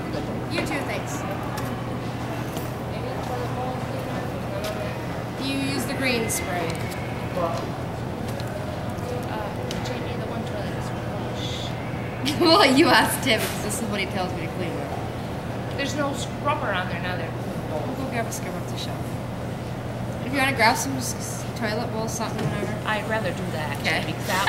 Have a good one. You too, thanks. You use the green spray. Uh, well, you asked him because this is what he tells me to clean with. There's no scrubber on there now. There. We'll go grab a scrubber off the shelf. If you want to grab some toilet bowl, something, whatever. I'd rather do that. Okay. Jamie, 'cause that